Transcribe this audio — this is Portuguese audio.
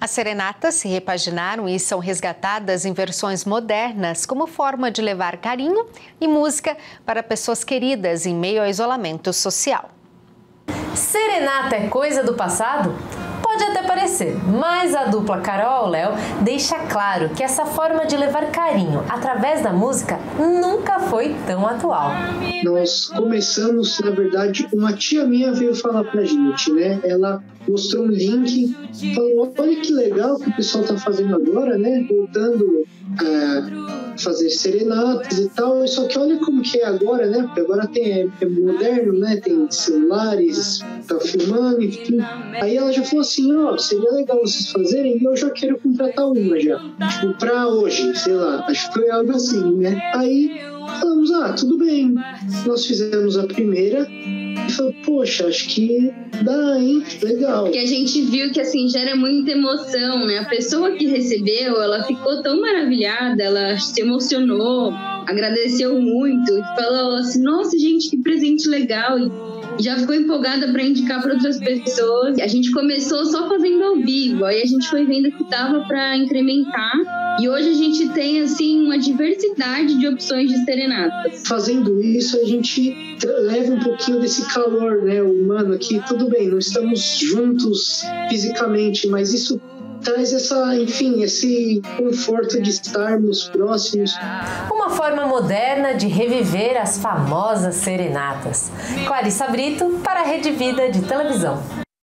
As serenatas se repaginaram e são resgatadas em versões modernas como forma de levar carinho e música para pessoas queridas em meio ao isolamento social. Serenata é coisa do passado? Pode até parecer, mas a dupla Carol Léo deixa claro que essa forma de levar carinho através da música nunca foi tão atual. Nós começamos, na verdade, uma tia minha veio falar pra gente, né? Ela mostrou um link, falou: olha que legal que o pessoal tá fazendo agora, né? Voltando a fazer serenatas e tal. Só que olha como que é agora, né? Porque agora tem, é, é moderno, né? Tem celulares, tá filmando, enfim. Aí ela já falou assim: ó, oh, seria legal vocês fazerem e eu já quero contratar uma já. Tipo, pra hoje, sei lá. Acho que foi algo assim, né? Aí falamos: ah, tudo bem. Nós fizemos a primeira e falou, poxa, acho que dá, hein? Legal. Que a gente viu que assim gera muita emoção, né? A pessoa que recebeu, ela ficou tão maravilhada, ela se emocionou, agradeceu muito, falou assim: nossa, gente, que presente legal. E já ficou empolgada para indicar para outras pessoas. A gente começou só fazendo ao vivo, aí a gente foi vendo que dava para incrementar. E hoje a gente tem assim uma diversidade de opções de serenatas. Fazendo isso, a gente leva um pouquinho desse calor, né, humano aqui. Tudo bem, não estamos juntos fisicamente, mas isso traz essa, enfim, esse conforto de estarmos próximos. Uma forma moderna de reviver as famosas serenatas. Clarissa Brito para a Rede Vida de Televisão.